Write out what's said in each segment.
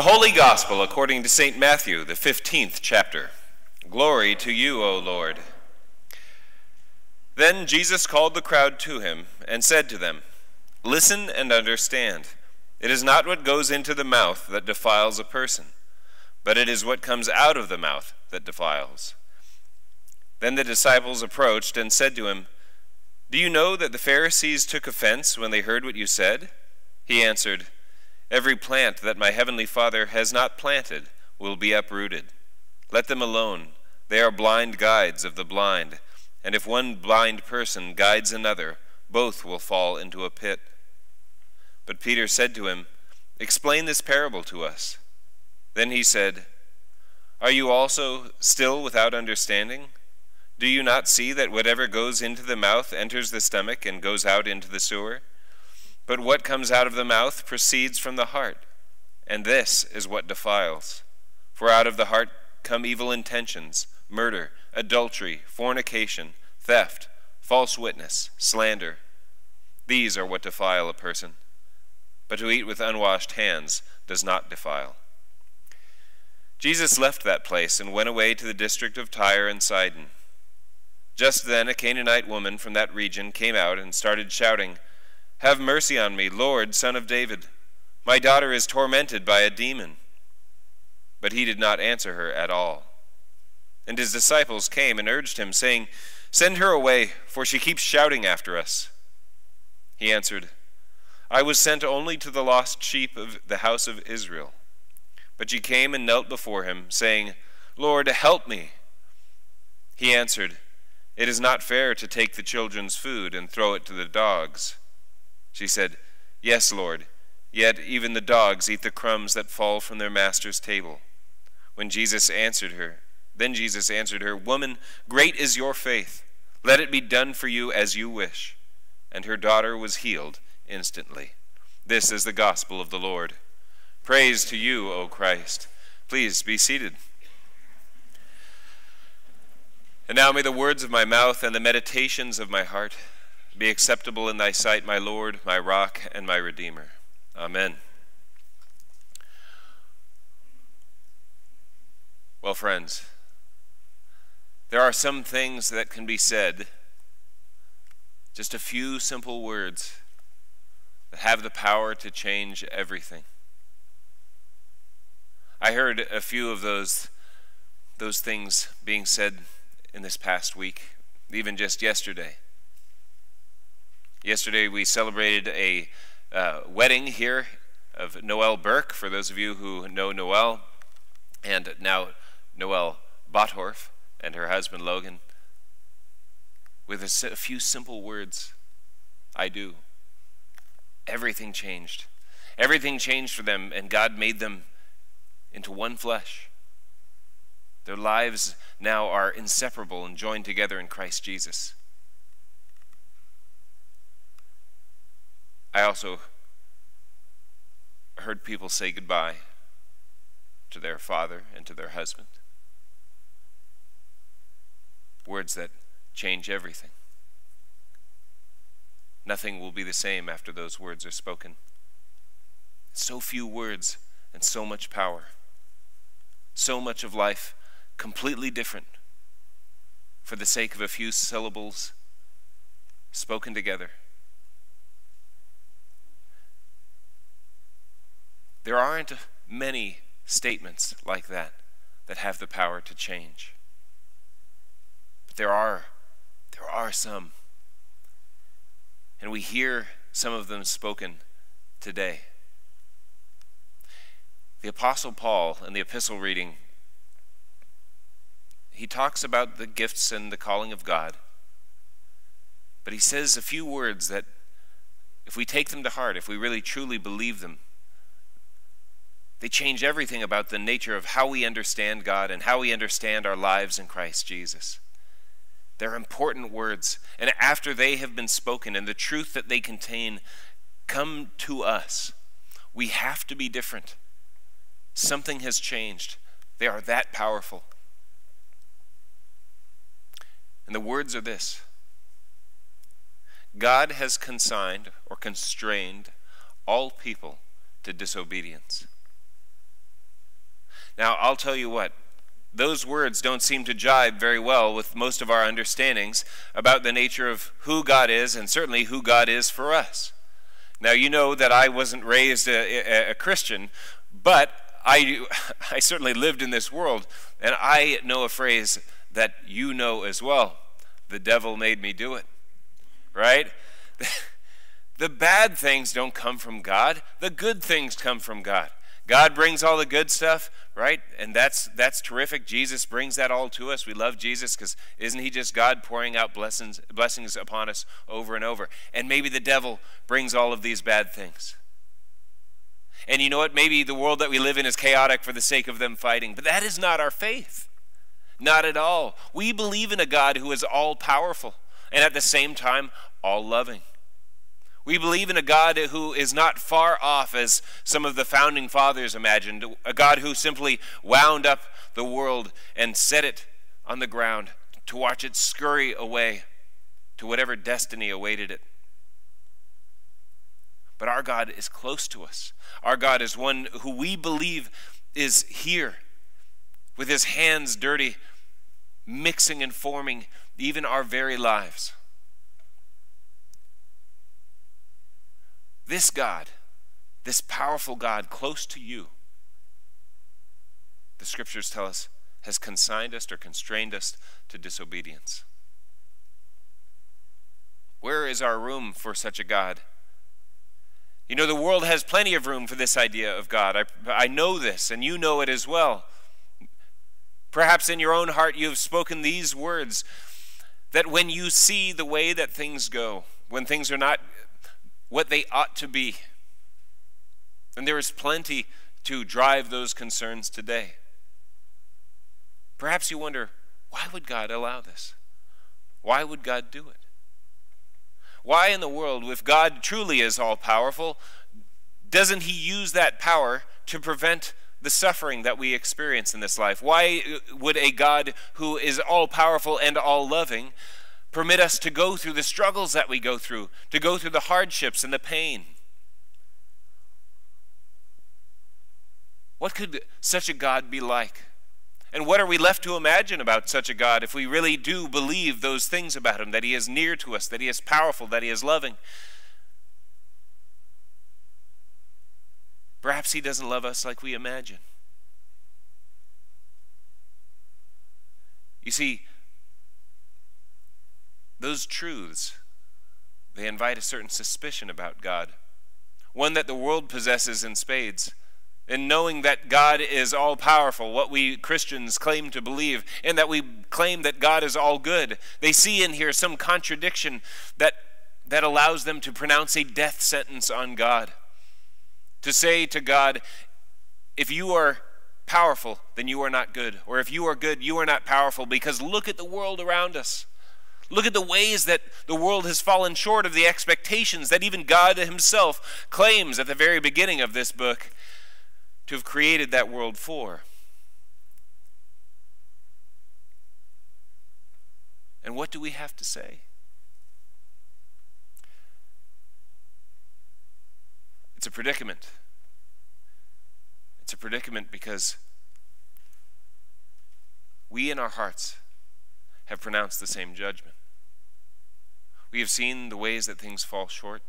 The Holy Gospel according to St. Matthew, the 15th chapter. Glory to you, O Lord. Then Jesus called the crowd to him and said to them, Listen and understand. It is not what goes into the mouth that defiles a person, but it is what comes out of the mouth that defiles. Then the disciples approached and said to him, Do you know that the Pharisees took offense when they heard what you said? He answered, Every plant that my heavenly Father has not planted will be uprooted. Let them alone. They are blind guides of the blind, and if one blind person guides another, both will fall into a pit. But Peter said to him, Explain this parable to us. Then he said, Are you also still without understanding? Do you not see that whatever goes into the mouth enters the stomach and goes out into the sewer? But what comes out of the mouth proceeds from the heart, and this is what defiles. For out of the heart come evil intentions, murder, adultery, fornication, theft, false witness, slander. These are what defile a person. But to eat with unwashed hands does not defile. Jesus left that place and went away to the district of Tyre and Sidon. Just then a Canaanite woman from that region came out and started shouting, have mercy on me, Lord, son of David. My daughter is tormented by a demon. But he did not answer her at all. And his disciples came and urged him, saying, Send her away, for she keeps shouting after us. He answered, I was sent only to the lost sheep of the house of Israel. But she came and knelt before him, saying, Lord, help me. He answered, It is not fair to take the children's food and throw it to the dogs. She said, Yes, Lord, yet even the dogs eat the crumbs that fall from their master's table. When Jesus answered her, then Jesus answered her, Woman, great is your faith. Let it be done for you as you wish. And her daughter was healed instantly. This is the gospel of the Lord. Praise to you, O Christ. Please be seated. And now may the words of my mouth and the meditations of my heart be acceptable in thy sight, my Lord, my rock, and my Redeemer. Amen. Well, friends, there are some things that can be said, just a few simple words that have the power to change everything. I heard a few of those, those things being said in this past week, even just yesterday. Yesterday we celebrated a uh, wedding here of Noel Burke, for those of you who know Noel, and now Noel Bothorf and her husband Logan, with a, a few simple words I do. Everything changed. Everything changed for them, and God made them into one flesh. Their lives now are inseparable and joined together in Christ Jesus. I also heard people say goodbye to their father and to their husband. Words that change everything. Nothing will be the same after those words are spoken. So few words and so much power. So much of life completely different for the sake of a few syllables spoken together. There aren't many statements like that that have the power to change. But there are, there are some. And we hear some of them spoken today. The Apostle Paul in the epistle reading, he talks about the gifts and the calling of God. But he says a few words that, if we take them to heart, if we really truly believe them, they change everything about the nature of how we understand God and how we understand our lives in Christ Jesus. They're important words, and after they have been spoken and the truth that they contain come to us, we have to be different. Something has changed. They are that powerful. And the words are this God has consigned or constrained all people to disobedience. Now, I'll tell you what, those words don't seem to jibe very well with most of our understandings about the nature of who God is and certainly who God is for us. Now, you know that I wasn't raised a, a, a Christian, but I, I certainly lived in this world, and I know a phrase that you know as well. The devil made me do it. Right? The bad things don't come from God, the good things come from God. God brings all the good stuff, right? And that's that's terrific. Jesus brings that all to us. We love Jesus because isn't he just God pouring out blessings blessings upon us over and over? And maybe the devil brings all of these bad things. And you know what? Maybe the world that we live in is chaotic for the sake of them fighting, but that is not our faith. Not at all. We believe in a God who is all powerful and at the same time all loving. We believe in a God who is not far off, as some of the founding fathers imagined, a God who simply wound up the world and set it on the ground to watch it scurry away to whatever destiny awaited it. But our God is close to us. Our God is one who we believe is here with his hands dirty, mixing and forming even our very lives. This God, this powerful God close to you, the scriptures tell us, has consigned us or constrained us to disobedience. Where is our room for such a God? You know, the world has plenty of room for this idea of God. I, I know this, and you know it as well. Perhaps in your own heart you have spoken these words that when you see the way that things go, when things are not what they ought to be. And there is plenty to drive those concerns today. Perhaps you wonder, why would God allow this? Why would God do it? Why in the world, if God truly is all powerful, doesn't He use that power to prevent the suffering that we experience in this life? Why would a God who is all powerful and all loving Permit us to go through the struggles that we go through, to go through the hardships and the pain. What could such a God be like? And what are we left to imagine about such a God if we really do believe those things about him that he is near to us, that he is powerful, that he is loving? Perhaps he doesn't love us like we imagine. You see, those truths, they invite a certain suspicion about God, one that the world possesses in spades. In knowing that God is all powerful, what we Christians claim to believe, and that we claim that God is all good, they see in here some contradiction that, that allows them to pronounce a death sentence on God. To say to God, if you are powerful, then you are not good. Or if you are good, you are not powerful, because look at the world around us. Look at the ways that the world has fallen short of the expectations that even God Himself claims at the very beginning of this book to have created that world for. And what do we have to say? It's a predicament. It's a predicament because we in our hearts have pronounced the same judgment. We have seen the ways that things fall short,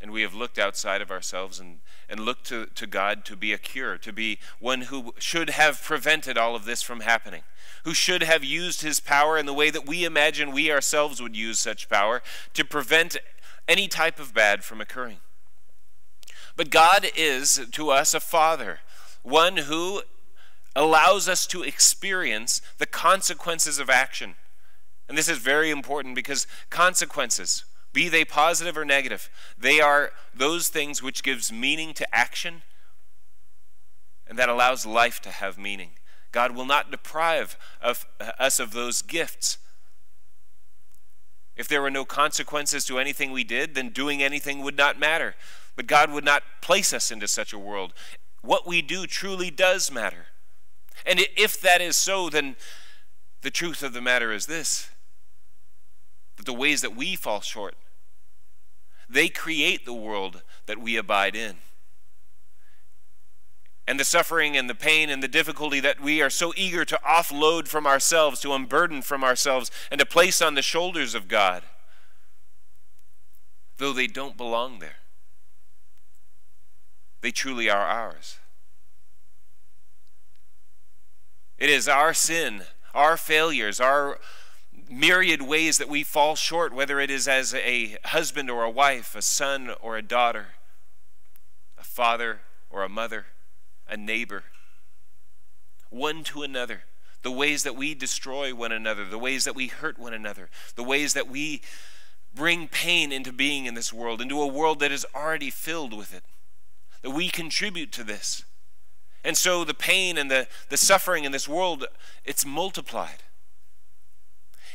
and we have looked outside of ourselves and, and looked to, to God to be a cure, to be one who should have prevented all of this from happening, who should have used his power in the way that we imagine we ourselves would use such power to prevent any type of bad from occurring. But God is to us a father, one who allows us to experience the consequences of action and this is very important because consequences, be they positive or negative, they are those things which gives meaning to action and that allows life to have meaning. God will not deprive of, uh, us of those gifts. If there were no consequences to anything we did, then doing anything would not matter. But God would not place us into such a world. What we do truly does matter. And if that is so, then the truth of the matter is this that the ways that we fall short, they create the world that we abide in. and the suffering and the pain and the difficulty that we are so eager to offload from ourselves, to unburden from ourselves, and to place on the shoulders of God, though they don't belong there. They truly are ours. It is our sin, our failures, our myriad ways that we fall short, whether it is as a husband or a wife, a son or a daughter, a father or a mother, a neighbor, one to another. The ways that we destroy one another, the ways that we hurt one another, the ways that we bring pain into being in this world, into a world that is already filled with it. That we contribute to this. And so the pain and the, the suffering in this world, it's multiplied.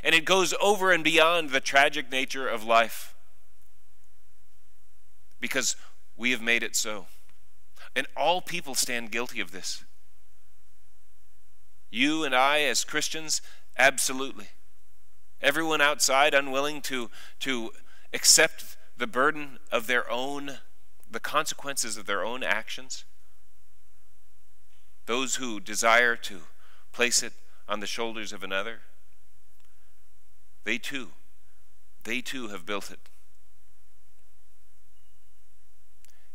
And it goes over and beyond the tragic nature of life. Because we have made it so. And all people stand guilty of this. You and I, as Christians, absolutely. Everyone outside unwilling to, to accept the burden of their own, the consequences of their own actions. Those who desire to place it on the shoulders of another, they too, they too have built it.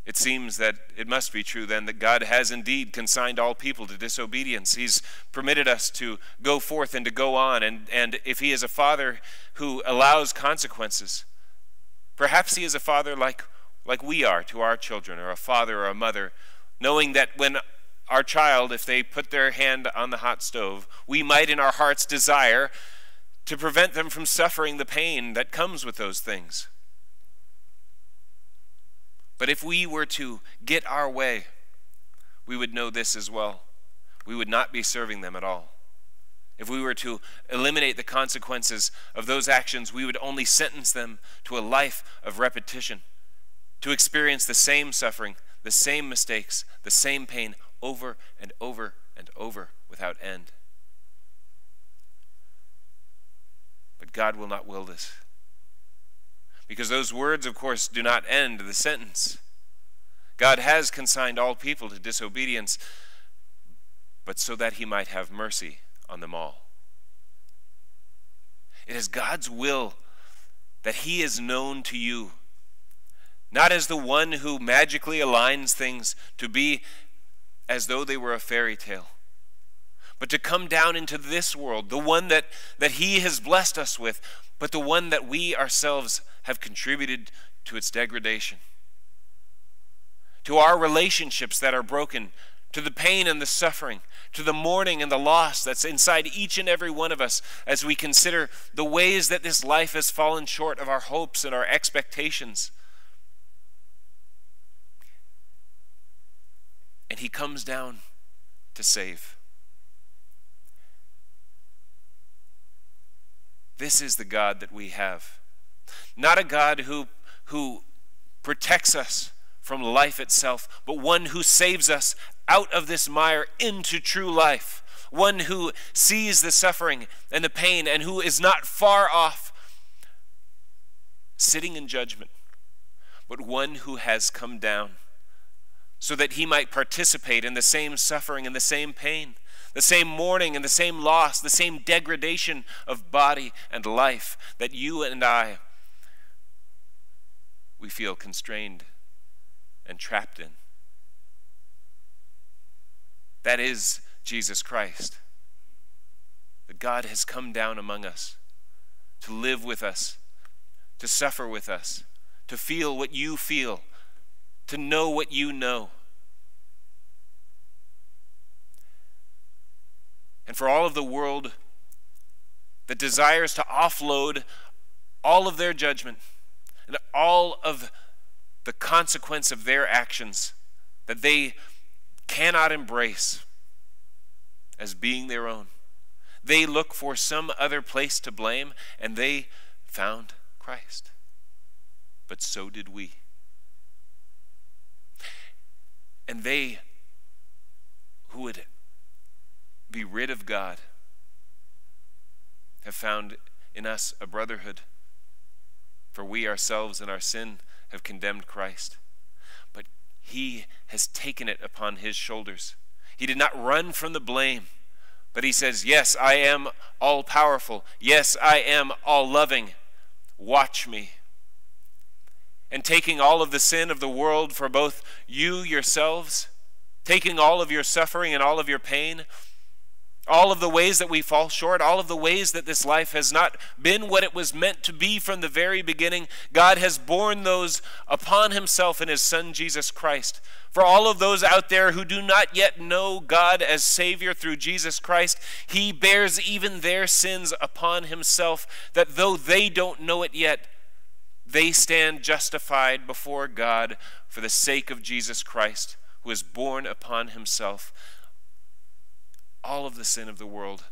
It seems that it must be true then that God has indeed consigned all people to disobedience. He's permitted us to go forth and to go on. And, and if He is a Father who allows consequences, perhaps He is a Father like, like we are to our children, or a father or a mother, knowing that when our child, if they put their hand on the hot stove, we might in our hearts desire to prevent them from suffering the pain that comes with those things. But if we were to get our way, we would know this as well. We would not be serving them at all. If we were to eliminate the consequences of those actions, we would only sentence them to a life of repetition, to experience the same suffering, the same mistakes, the same pain over and over and over without end. God will not will this. Because those words, of course, do not end the sentence. God has consigned all people to disobedience, but so that he might have mercy on them all. It is God's will that he is known to you, not as the one who magically aligns things to be as though they were a fairy tale, but to come down into this world, the one that, that he has blessed us with, but the one that we ourselves have contributed to its degradation, to our relationships that are broken, to the pain and the suffering, to the mourning and the loss that's inside each and every one of us as we consider the ways that this life has fallen short of our hopes and our expectations. And He comes down to save. This is the God that we have. Not a God who, who protects us from life itself, but one who saves us out of this mire into true life. One who sees the suffering and the pain and who is not far off sitting in judgment, but one who has come down so that he might participate in the same suffering and the same pain, the same mourning and the same loss, the same degradation of body and life that you and I we feel constrained and trapped in. That is Jesus Christ. That God has come down among us to live with us, to suffer with us, to feel what you feel, to know what you know. And for all of the world that desires to offload all of their judgment and all of the consequence of their actions that they cannot embrace as being their own. They look for some other place to blame, and they found Christ. But so did we. And they who would be rid of God have found in us a brotherhood for we ourselves in our sin have condemned Christ. But he has taken it upon his shoulders. He did not run from the blame, but he says, Yes, I am all powerful. Yes, I am all loving. Watch me. And taking all of the sin of the world for both you yourselves, taking all of your suffering and all of your pain, all of the ways that we fall short, all of the ways that this life has not been what it was meant to be from the very beginning, God has borne those upon Himself in His Son Jesus Christ. For all of those out there who do not yet know God as Savior through Jesus Christ, He bears even their sins upon Himself, that though they don't know it yet, they stand justified before God for the sake of Jesus Christ, who is has borne upon Himself all of the sin of the world,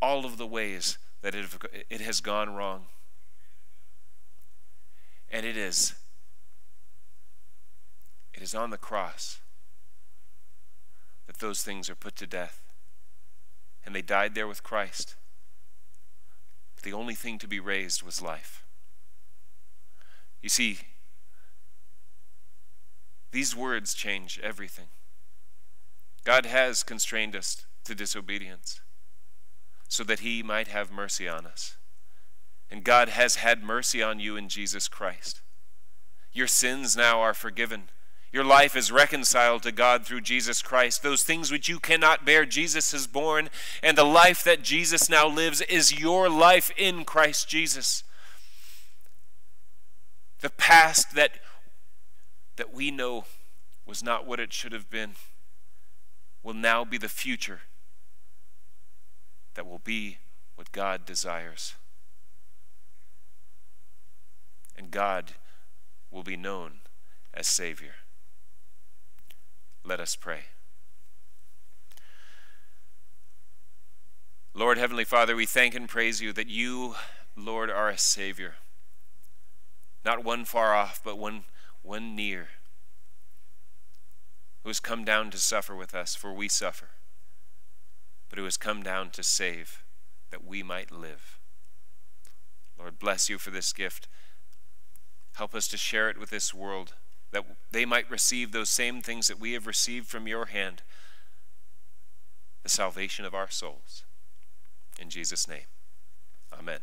all of the ways that it, has gone wrong. And it is. It is on the cross that those things are put to death. And they died there with Christ. But the only thing to be raised was life. You see, these words change everything. God has constrained us to disobedience, so that he might have mercy on us. And God has had mercy on you in Jesus Christ. Your sins now are forgiven. Your life is reconciled to God through Jesus Christ. Those things which you cannot bear, Jesus has borne, and the life that Jesus now lives is your life in Christ Jesus. The past that, that we know was not what it should have been will now be the future that will be what God desires. And God will be known as Savior. Let us pray. Lord, Heavenly Father, we thank and praise you that you, Lord, are a Savior. Not one far off, but one, one near, who has come down to suffer with us, for we suffer but who has come down to save that we might live. Lord, bless you for this gift. Help us to share it with this world, that they might receive those same things that we have received from your hand the salvation of our souls. In Jesus' name, amen.